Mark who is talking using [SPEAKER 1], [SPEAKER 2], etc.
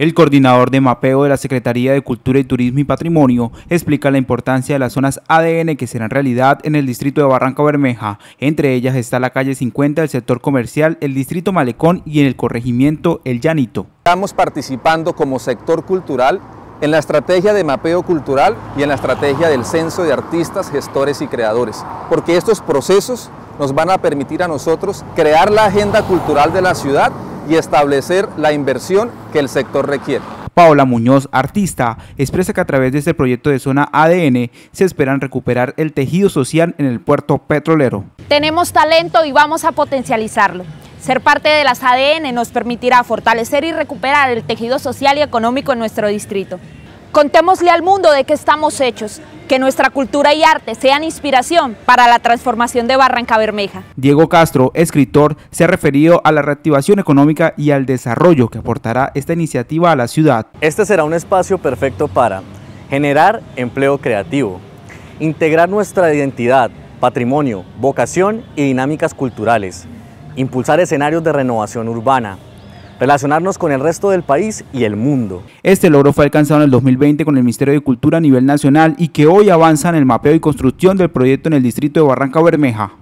[SPEAKER 1] El coordinador de mapeo de la Secretaría de Cultura y Turismo y Patrimonio explica la importancia de las zonas ADN que serán realidad en el distrito de Barranca Bermeja. Entre ellas está la calle 50 del sector comercial, el distrito Malecón y en el corregimiento El Llanito.
[SPEAKER 2] Estamos participando como sector cultural en la estrategia de mapeo cultural y en la estrategia del censo de artistas, gestores y creadores, porque estos procesos nos van a permitir a nosotros crear la agenda cultural de la ciudad y establecer la inversión que el sector requiere.
[SPEAKER 1] Paola Muñoz, artista, expresa que a través de este proyecto de zona ADN se esperan recuperar el tejido social en el puerto petrolero.
[SPEAKER 3] Tenemos talento y vamos a potencializarlo. Ser parte de las ADN nos permitirá fortalecer y recuperar el tejido social y económico en nuestro distrito. Contémosle al mundo de qué estamos hechos, que nuestra cultura y arte sean inspiración para la transformación de Barranca Bermeja.
[SPEAKER 1] Diego Castro, escritor, se ha referido a la reactivación económica y al desarrollo que aportará esta iniciativa a la ciudad.
[SPEAKER 4] Este será un espacio perfecto para generar empleo creativo, integrar nuestra identidad, patrimonio, vocación y dinámicas culturales, impulsar escenarios de renovación urbana, relacionarnos con el resto del país y el mundo.
[SPEAKER 1] Este logro fue alcanzado en el 2020 con el Ministerio de Cultura a nivel nacional y que hoy avanza en el mapeo y construcción del proyecto en el distrito de Barranca Bermeja.